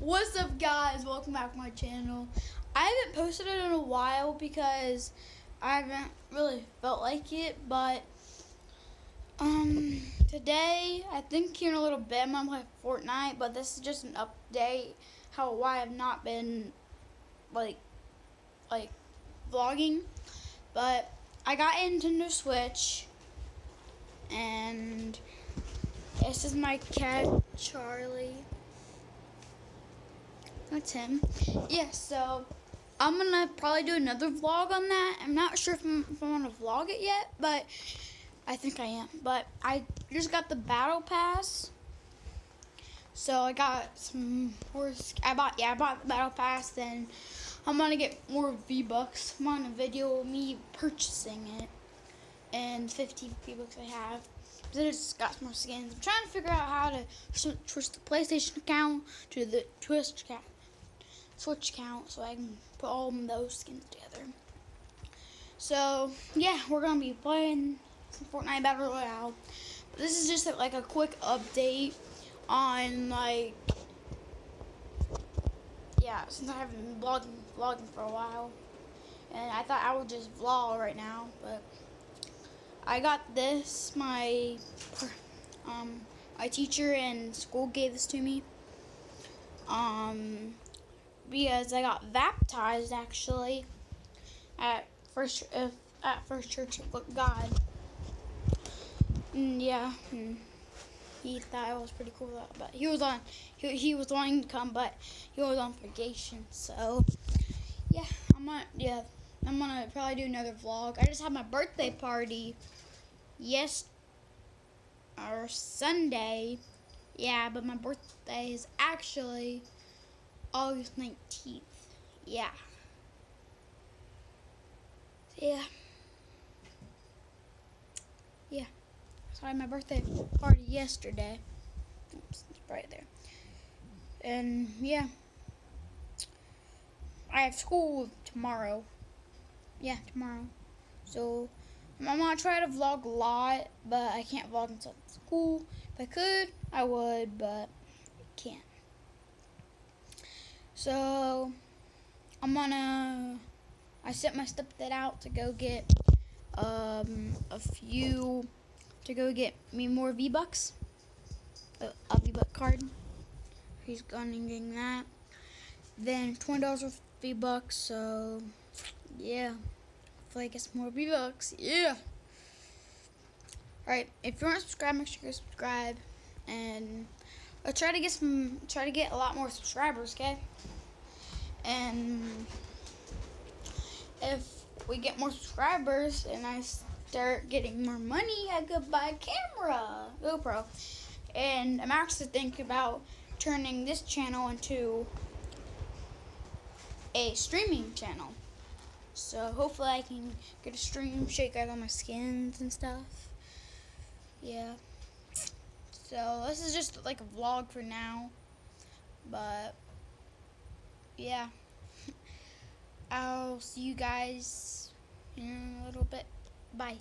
What's up, guys? Welcome back to my channel. I haven't posted it in a while because I haven't really felt like it, but um, today I think here in a little bit I'm gonna play Fortnite, but this is just an update how why I've not been like like vlogging, but I got a Nintendo Switch and this is my cat Charlie. That's him. Yeah, so I'm gonna probably do another vlog on that. I'm not sure if I'm, if I'm gonna vlog it yet, but I think I am. But I just got the battle pass. So I got some horse. I bought yeah, I bought the battle pass. Then I'm gonna get more V Bucks. I'm on a video of me purchasing it and 50 V Bucks I have. Then it's got some more skins. I'm trying to figure out how to switch the PlayStation account to the Switch account. Switch account so I can put all those skins together. So yeah, we're gonna be playing Fortnite Battle Royale. But this is just like a quick update on like yeah, since I haven't been vlogging, vlogging for a while, and I thought I would just vlog right now, but I got this. My um my teacher in school gave this to me. Um, because I got baptized actually at first uh, at First Church of God. And yeah, he thought it was pretty cool, but he was on he, he was wanting to come, but he was on vacation. So yeah, I'm gonna yeah I'm gonna probably do another vlog. I just had my birthday party yes or Sunday. Yeah, but my birthday is actually August 19th. Yeah. Yeah. Yeah. So I had my birthday party yesterday. Oops, it's right there. And yeah. I have school tomorrow. Yeah, tomorrow. So I'm gonna try to vlog a lot, but I can't vlog until school. If I could, I would, but I can't. So I'm gonna. I sent my stepdad out to go get um, a few to go get me more V bucks, a, a V buck card. He's gonna get that. Then twenty dollars worth of V bucks. So yeah, hopefully I get some more V bucks. Yeah. Alright, if you want to subscribe, make sure you subscribe and I'll try to get some, try to get a lot more subscribers, okay? And if we get more subscribers and I start getting more money, I could buy a camera, GoPro. And I'm actually thinking about turning this channel into a streaming channel. So hopefully I can get a stream, shake out all my skins and stuff. Yeah. So this is just like a vlog for now. But yeah. I'll see you guys in a little bit. Bye.